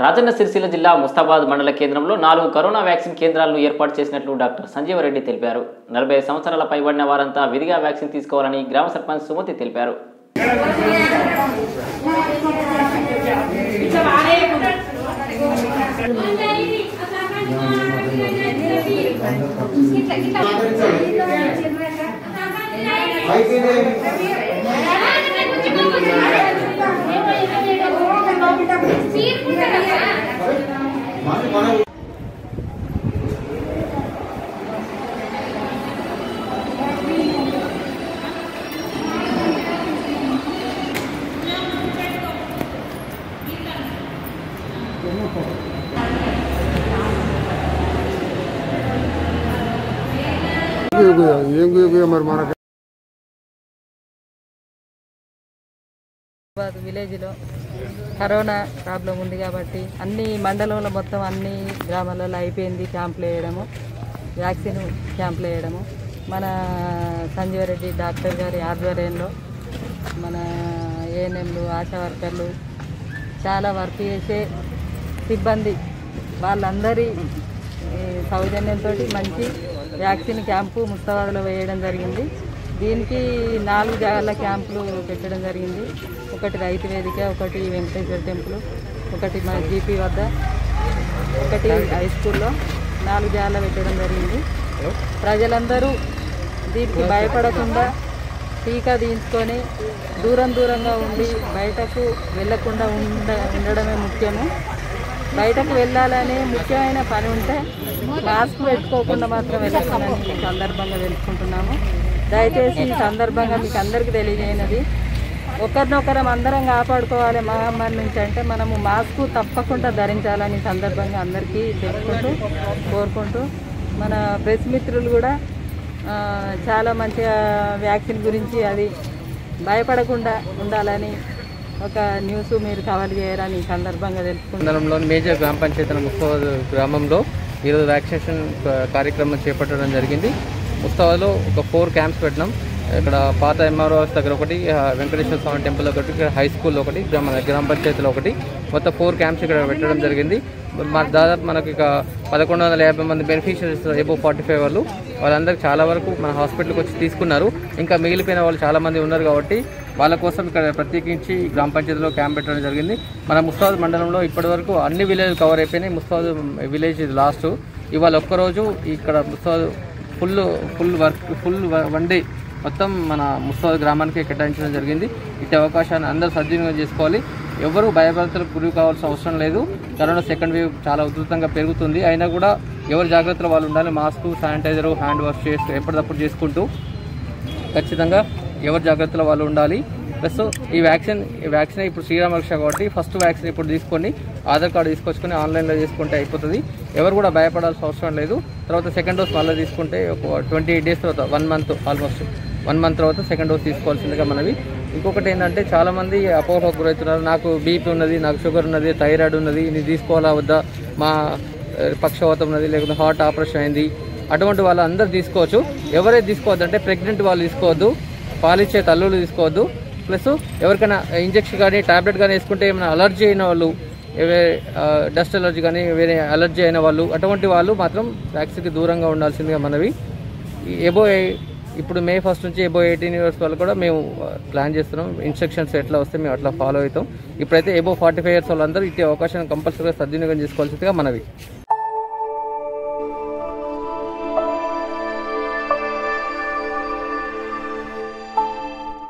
రాజన్న సిరిసిల్ల జిల్లా ముస్తాబాద్ మండల కేంద్రంలో నాలుగు కరోనా వ్యాక్సిన్ కేంద్రాలను ఏర్పాటు చేసినట్లు డాక్టర్ సంజీవరెడ్డి తెలిపారు. నలభై సంవత్సరాల పైబడిన వారంతా విధిగా వ్యాక్సిన్ తీసుకోవాలని గ్రామ సర్పంచ్ సుమతి తెలిపారు. ఏం కుయ్య మరి మనకి. హైదరాబాద్ విలేజ్లో కరోనా ప్రాబ్లం ఉంది కాబట్టి అన్ని మండలంలో మొత్తం అన్ని గ్రామాలలో అయిపోయింది క్యాంపులు వేయడము వ్యాక్సిన్ క్యాంపులు వేయడము. మన సంజీవరెడ్డి డాక్టర్ గారి ఆధ్వర్యంలో మన ఏఎన్ఎంలు ఆశా వర్కర్లు చాలా వర్క్ చేసే సిబ్బంది వాళ్ళందరి సౌజన్యంతో మంచి వ్యాక్సిన్ క్యాంపు ముస్తాబాద్లో వేయడం జరిగింది. దీనికి నాలుగు జాగాల క్యాంపులు పెట్టడం జరిగింది. ఒకటి రైతు వేదిక ఒకటి వెంకటేశ్వర టెంపుల్ ఒకటి మన జీపీ వద్ద ఒకటి హై స్కూల్లో నాలుగు జాగాల పెట్టడం జరిగింది. ప్రజలందరూ దీనికి భయపడకుండా టీకా తీయించుకొని దూరం దూరంగా ఉండి బయటకు వెళ్ళకుండా ఉండ ఉండడమే ముఖ్యము. బయటకు వెళ్ళాలనే ముఖ్యమైన పని ఉంటే మాస్క్ పెట్టుకోకుండా మాత్రం సందర్భంగా తెలుసుకుంటున్నాము. దయచేసి ఈ సందర్భంగా మీకు అందరికీ తెలియజేయనది. ఒకరినొకరం అందరం కాపాడుకోవాలి మహమ్మారి నుంచి అంటే మనము మాస్క్ తప్పకుండా ధరించాలని సందర్భంగా అందరికీ తెలుసుకుంటూ కోరుకుంటూ మన ప్రెస్ మిత్రులు కూడా చాలా మంచిగా వ్యాక్సిన్ గురించి అది భయపడకుండా ఉండాలని ఒక న్యూస్ మీరు కవర్ చేయాలని సందర్భంగా తెలుసుకుంటున్నాను మేజర్ గ్రామ పంచాయతీ ముఖ్య గ్రామంలో ఈరోజు వ్యాక్సినేషన్ కార్యక్రమం చేపట్టడం జరిగింది. ముస్తాబాద్లో ఒక ఫోర్ క్యాంప్స్ పెట్టినాం. ఇక్కడ పాత ఎంఆర్ఓ దగ్గర ఒకటి వెంకటేశ్వర స్వామి టెంపుల్ ఒకటి ఇక్కడ హై స్కూల్ ఒకటి గ్రామ గ్రామ పంచాయతీలో ఒకటి. మొత్తం ఫోర్ క్యాంప్స్ ఇక్కడ పెట్టడం జరిగింది. మన దాదాపు మనకి ఇక పదకొండు వందల యాభై మంది బెనిఫిషియరీస్ ఎబో ఫార్టీ ఫైవ్ వాళ్ళు. వాళ్ళందరికీ చాలా వరకు మన హాస్పిటల్కి వచ్చి తీసుకున్నారు. ఇంకా మిగిలిపోయిన వాళ్ళు చాలామంది ఉన్నారు కాబట్టి వాళ్ళ కోసం ఇక్కడ ప్రత్యేకించి గ్రామ పంచాయతీలో క్యాంప్ పెట్టడం జరిగింది. మన ముస్తాదు మండలంలో ఇప్పటివరకు అన్ని విలేజ్ కవర్ అయిపోయినాయి. ముస్తాదు విలేజ్ ఇది లాస్ట్ ఇవాళ ఒక్కరోజు ఇక్కడ ముస్తాదు full full work full one day మొత్తం మన ముస్తాదు గ్రామానికి కేటాయించడం జరిగింది. ఇటు అవకాశాన్ని అందరూ సద్వినియోగం చేసుకోవాలి. ఎవరు భయభ్రతలకు గురి కావాల్సిన అవసరం లేదు. కరోనా సెకండ్ వేవ్ చాలా ఉధృతంగా పెరుగుతుంది. అయినా కూడా ఎవరు జాగ్రత్తలు వాళ్ళు ఉండాలి. మాస్క్ శానిటైజరు హ్యాండ్ వాష్ చేస్తూ ఎప్పటికప్పుడు చేసుకుంటూ ఖచ్చితంగా ఎవరి జాగ్రత్తలో వాళ్ళు ఉండాలి. ప్లస్ ఈ వ్యాక్సిన్ ఈ వ్యాక్సిన్ ఇప్పుడు శ్రీరామ రక్ష కాబట్టి ఫస్ట్ వ్యాక్సిన్ ఇప్పుడు తీసుకొని ఆధార్ కార్డు తీసుకొచ్చుకొని ఆన్లైన్లో తీసుకుంటే అయిపోతుంది. ఎవరు కూడా భయపడాల్సిన అవసరం లేదు. తర్వాత సెకండ్ డోస్ మళ్ళీ తీసుకుంటే ఒక ట్వంటీ డేస్ తర్వాత one month almost one month తర్వాత సెకండ్ డోస్ తీసుకోవాల్సిందిగా మనవి. ఇంకొకటి ఏంటంటే చాలామంది అపోహకు గురవుతున్నారు. నాకు బీపీ ఉన్నది నాకు షుగర్ ఉన్నది థైరాయిడ్ ఉన్నది ఇది తీసుకోవాలా వద్దా? మా పక్షవాతం ఉన్నది లేకపోతే హార్ట్ ఆపరేషన్ అయింది. అటువంటి వాళ్ళు అందరూ తీసుకోవచ్చు. ఎవరైతే తీసుకోవద్దంటే ప్రెగ్నెంట్ వాళ్ళు తీసుకోవద్దు. పాలిచ్చే తల్లులు తీసుకోవద్దు. ప్లస్ ఎవరికైనా ఇంజెక్షన్ కానీ టాబ్లెట్ కానీ వేసుకుంటే ఏమైనా అలర్జీ అయిన వాళ్ళు డస్ట్ అలర్జీ కానీ వేరే అలర్జీ అయిన వాళ్ళు అటువంటి వాళ్ళు మాత్రం వ్యాక్సిన్కి దూరంగా ఉండాల్సిందిగా మనవి. ఎబో ఏ- ఇప్పుడు మే ఫస్ట్ నుంచి ఎబో ఎయిటీన్ ఇయర్స్ వాళ్ళు కూడా మేము ప్లాన్ చేస్తున్నాం. ఇన్స్ట్రక్షన్స్ ఎట్లా వస్తే మేము అట్లా ఫాలో అవుతాం. ఇప్పుడైతే ఎబో ఫార్టీ ఫైవ్ ఇయర్స్ వాళ్ళందరూ ఇచ్చే అవకాశాన్ని కంపల్సరీగా సద్వినియోగం చేసుకోవాల్సిందిగా మనవి.